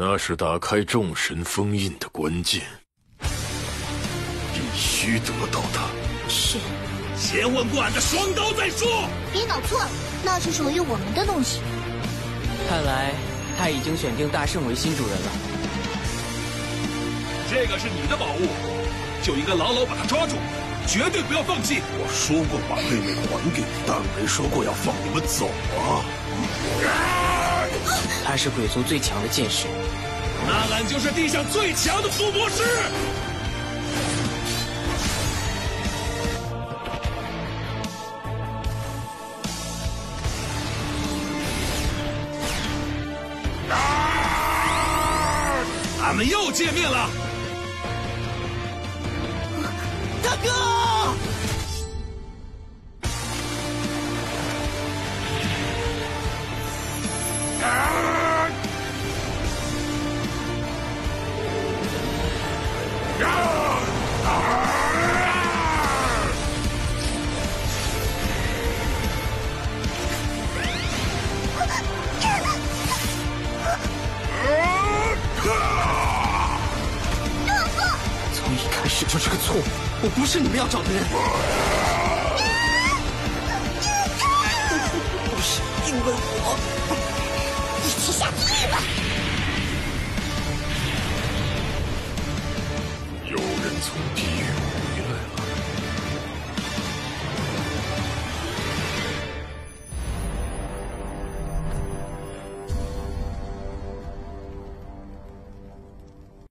那是打开众神封印的关键，必须得到它。是，先问过俺的双刀再说。别搞错了，那是属于我们的东西。看来他已经选定大圣为新主人了。这个是你的宝物，就应该牢牢把它抓住，绝对不要放弃。我说过把妹妹还给你，但没说过要放你们走啊！他是鬼族最强的剑士，那俺就是地上最强的伏魔师。啊俺们又见面了，大哥！始就是个错误，我不是你们要找的人。不是因为我，一起下地狱吧！有人从地狱